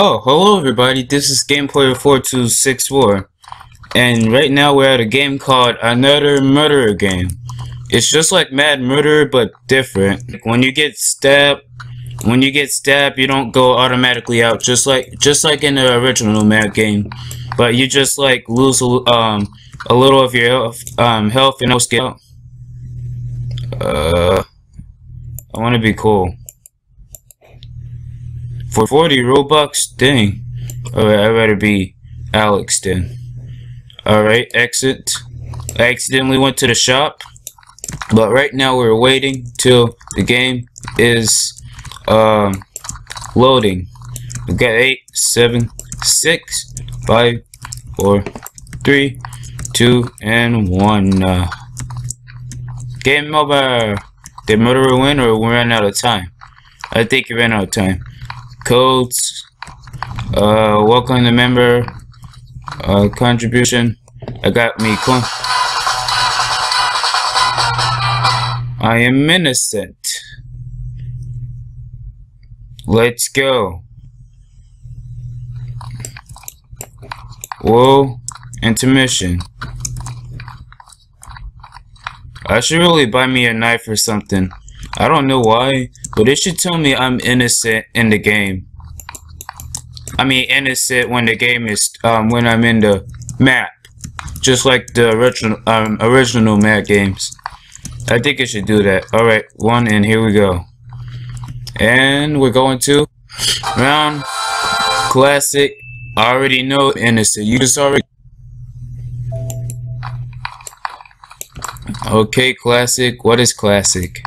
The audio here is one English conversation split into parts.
Oh, hello everybody, this is GamePlayer4264, and right now we're at a game called Another Murderer Game. It's just like Mad Murderer, but different. When you get stabbed, when you get stabbed, you don't go automatically out, just like just like in the original Mad game. But you just like lose um a little of your health, um health and no skill. Uh, I want to be cool. For 40 Robux? Dang. Alright, I'd rather be Alex then. Alright, exit. I accidentally went to the shop. But right now we're waiting till the game is um, loading. We got 8, 7, 6, 5, 4, 3, 2, and 1. Uh, game over. Did Murderer win or we ran out of time? I think we ran out of time codes uh welcome the member uh contribution. I got me I am innocent. Let's go. Whoa intermission. I should really buy me a knife or something. I don't know why, but it should tell me I'm innocent in the game. I mean innocent when the game is um when I'm in the map. Just like the original um original map games. I think it should do that. Alright, one and here we go. And we're going to round classic. I already know innocent. You just already Okay, classic. What is classic?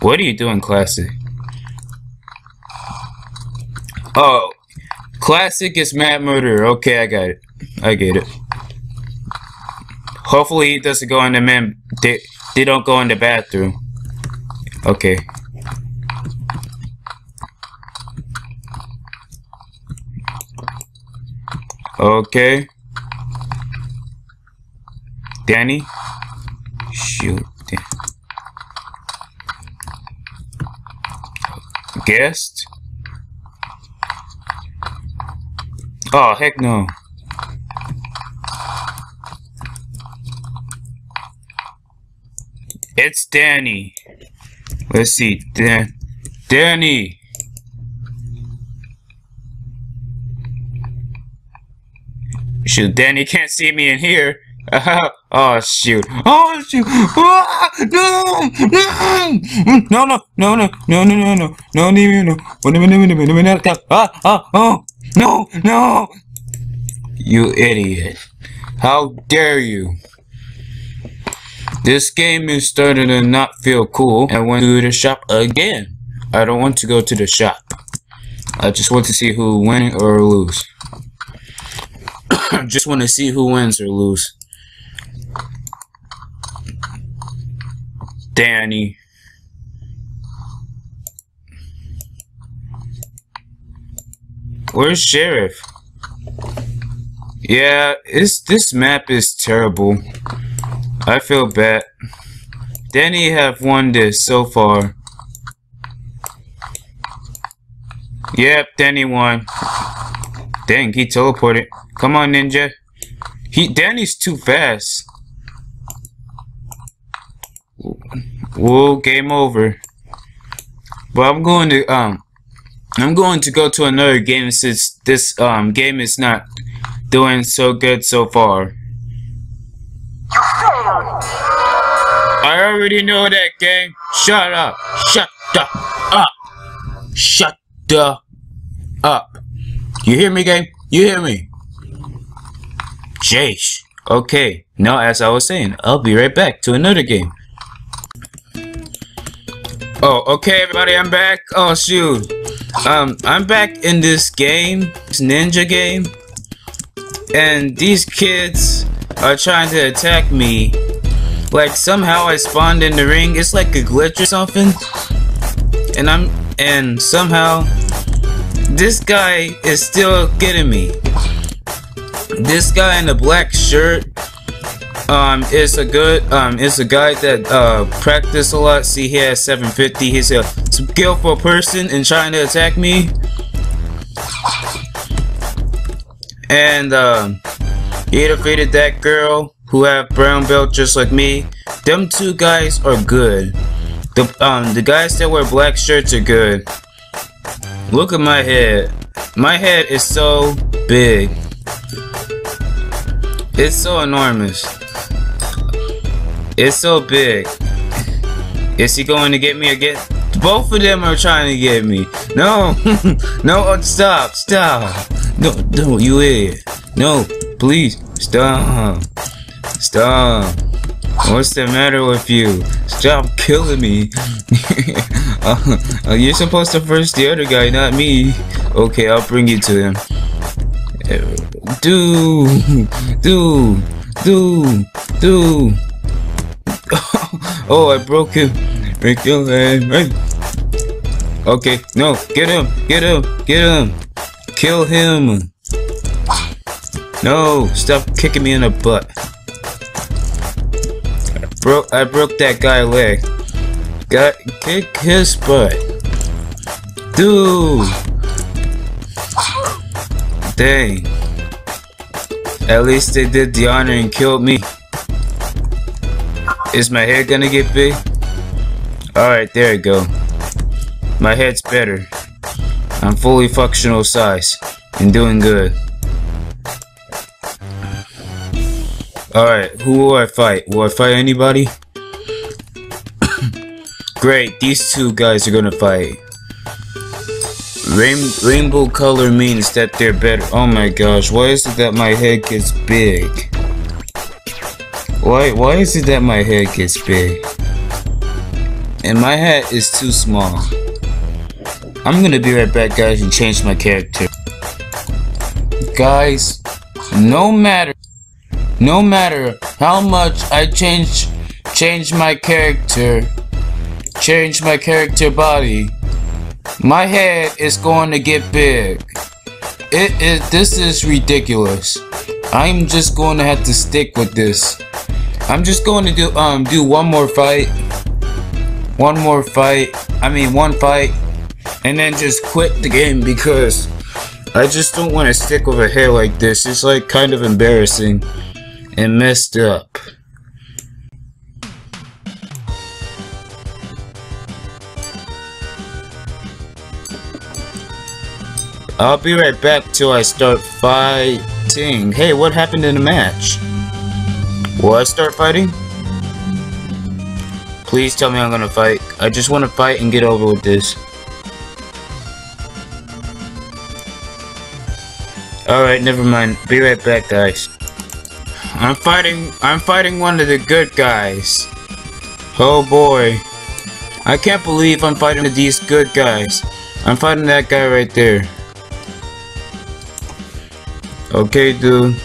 What are you doing, Classic? Oh, Classic is Mad Murderer. Okay, I got it. I get it. Hopefully he doesn't go in the man. They, they don't go in the bathroom. Okay. Okay. Danny? Shoot. Guest? Oh, heck no. It's Danny. Let's see. Dan Danny. Shoot, Danny can't see me in here. Oh, oh shoot! Oh shoot! Ah, no! No! No! No! No! No! No! No! No! No! No! No! No! No! No! No! Ah! Ah! Oh! No! No! You idiot! How dare you! This game is starting to not feel cool. I went to the shop again. I don't want to go to the shop. I just want to see who win or lose. just want to see who wins or lose. Danny. Where's Sheriff? Yeah, it's, this map is terrible. I feel bad. Danny have won this so far. Yep, Danny won. Dang, he teleported. Come on, Ninja. He Danny's too fast. Whoa, game over. But I'm going to um I'm going to go to another game since this um game is not doing so good so far. I already know that game. Shut up. Shut the up. Shut the up. You hear me, game? You hear me? Jace. Okay. Now, as I was saying, I'll be right back to another game. Oh, okay, everybody, I'm back. Oh, shoot. Um, I'm back in this game, this ninja game. And these kids are trying to attack me. Like, somehow I spawned in the ring. It's like a glitch or something. And I'm, and somehow, this guy is still getting me. This guy in the black shirt um a good um a guy that uh practice a lot see he has 750 he's a skillful person and trying to attack me And um, he defeated that girl who have brown belt just like me. Them two guys are good. The um the guys that wear black shirts are good. Look at my head. My head is so big. It's so enormous. It's so big. Is he going to get me again? Both of them are trying to get me. No, no, oh, stop, stop. No, no, you idiot. No, please, stop. Stop. What's the matter with you? Stop killing me. uh, uh, you're supposed to first the other guy, not me. Okay, I'll bring you to him. Do, do, do, do. Oh, I broke him. Break. Okay, no, get him, get him, get him. Kill him. No, stop kicking me in the butt. I broke, I broke that guy leg. Got kick his butt. Dude. Dang. At least they did the honor and killed me. Is my head gonna get big? Alright, there we go. My head's better. I'm fully functional size and doing good. Alright, who will I fight? Will I fight anybody? Great, these two guys are gonna fight. Rain rainbow color means that they're better. Oh my gosh, why is it that my head gets big? Why why is it that my head gets big? And my hat is too small. I'm gonna be right back guys and change my character. Guys, no matter no matter how much I change change my character, change my character body, my head is going to get big. It is this is ridiculous. I'm just going to have to stick with this. I'm just going to do um do one more fight. One more fight. I mean one fight and then just quit the game because I just don't want to stick with a hair like this. It's like kind of embarrassing and messed up. I'll be right back till I start fighting. Hey, what happened in the match? Will I start fighting? Please tell me I'm gonna fight. I just want to fight and get over with this. Alright, never mind. Be right back, guys. I'm fighting I'm fighting one of the good guys. Oh boy. I can't believe I'm fighting these good guys. I'm fighting that guy right there. Okay, dude.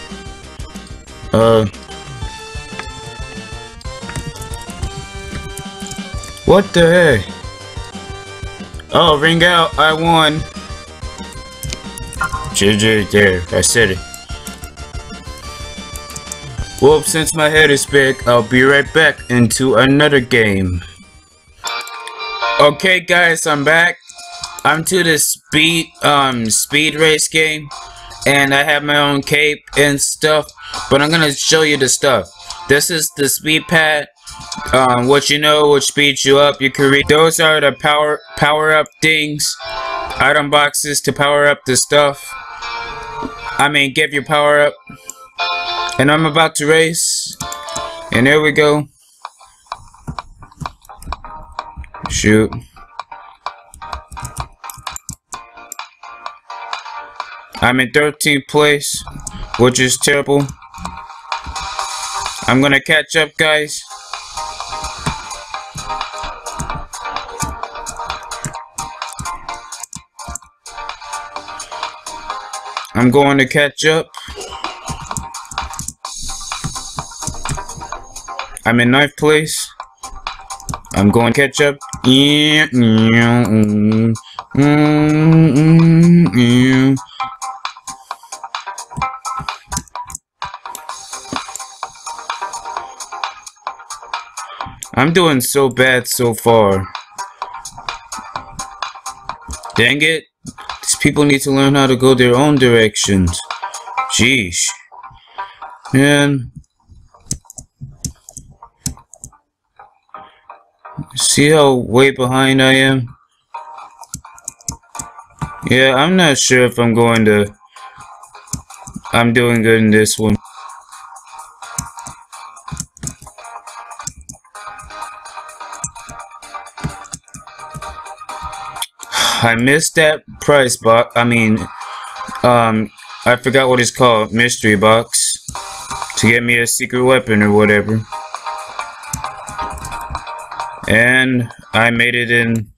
Uh. What the heck? Oh, ring out. I won. GG, there. I said it. Well, since my head is big, I'll be right back into another game. Okay, guys, I'm back. I'm to the speed, um, speed race game and I have my own cape and stuff but I'm gonna show you the stuff this is the speed pad um, what you know which speeds you up you can read those are the power power up things. Item boxes to power up the stuff. I mean give your power up. And I'm about to race. And there we go. Shoot. I'm in 13th place, which is terrible. I'm gonna catch up, guys. I'm going to catch up. I'm in ninth place. I'm going to catch up. I'm doing so bad so far. Dang it. People need to learn how to go their own directions. Jeez. Man. See how way behind I am? Yeah, I'm not sure if I'm going to... I'm doing good in this one. I missed that price box. I mean, um, I forgot what it's called. Mystery box. To get me a secret weapon or whatever. And I made it in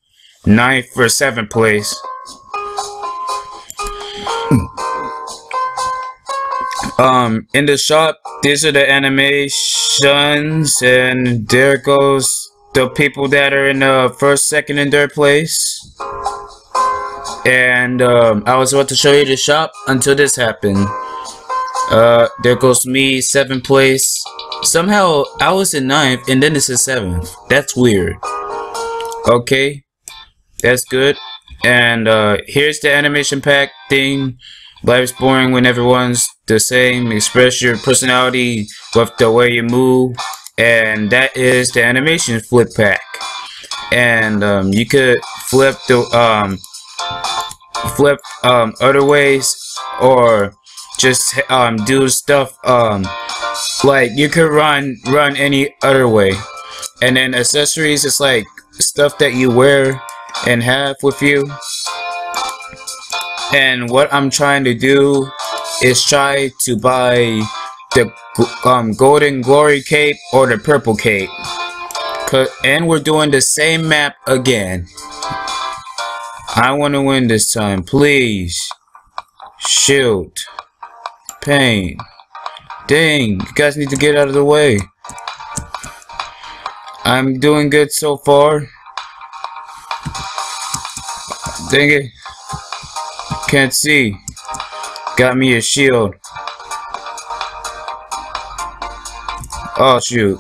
ninth or seventh place. um, in the shop, these are the animations, and there goes the people that are in the first, second, and third place and um, I was about to show you the shop until this happened. Uh, there goes me, seventh place. Somehow I was in ninth and then it's a seventh. That's weird. Okay, that's good. And uh, here's the animation pack thing. Life's boring when everyone's the same. Express your personality with the way you move. And that is the animation flip pack. And um, you could flip the um, flip um, other ways or just um, do stuff um, like you could run run any other way. And then accessories is like stuff that you wear and have with you. And what I'm trying to do is try to buy the um, golden glory cape or the purple cape. And we're doing the same map again I want to win this time, please. Shield. Pain. Dang, you guys need to get out of the way. I'm doing good so far. Dang it. Can't see. Got me a shield. Oh, shoot.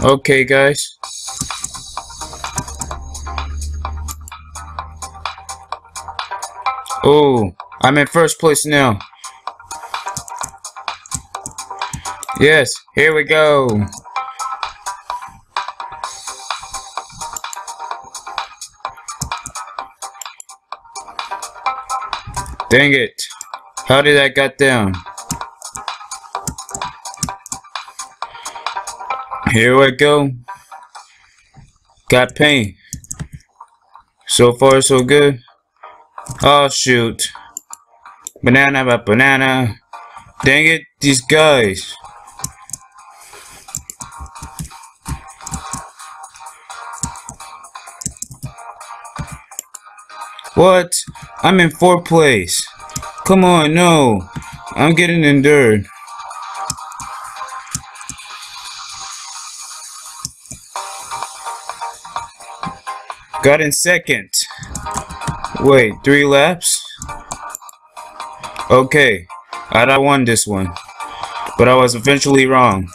Okay, guys. Oh, I'm in first place now. Yes, here we go. Dang it. How did I get down? Here we go. Got pain. So far, so good. Oh, shoot. Banana, but banana. Dang it, these guys. What? I'm in fourth place. Come on, no. I'm getting endured. Got in second. Wait, three laps? Okay, I won this one. But I was eventually wrong.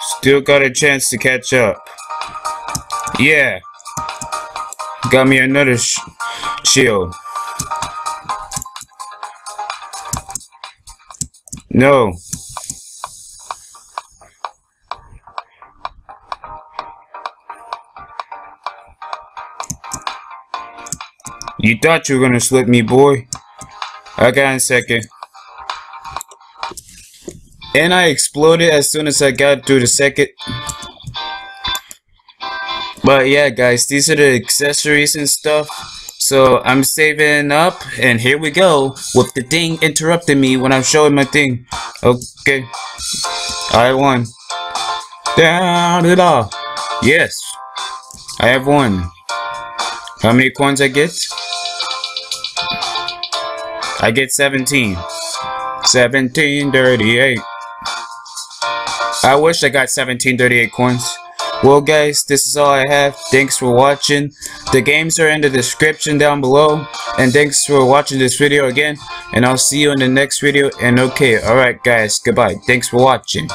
Still got a chance to catch up. Yeah. Got me another sh shield. No. You thought you were gonna slip me, boy. I got in second. And I exploded as soon as I got through the second. But yeah, guys, these are the accessories and stuff. So I'm saving up, and here we go with the thing interrupting me when I'm showing my thing. Okay, I won. Down it all. Yes, I have won. How many coins I get? I get 17. 1738. I wish I got 1738 coins. Well guys, this is all I have. Thanks for watching. The games are in the description down below. And thanks for watching this video again. And I'll see you in the next video. And okay, alright guys, goodbye. Thanks for watching.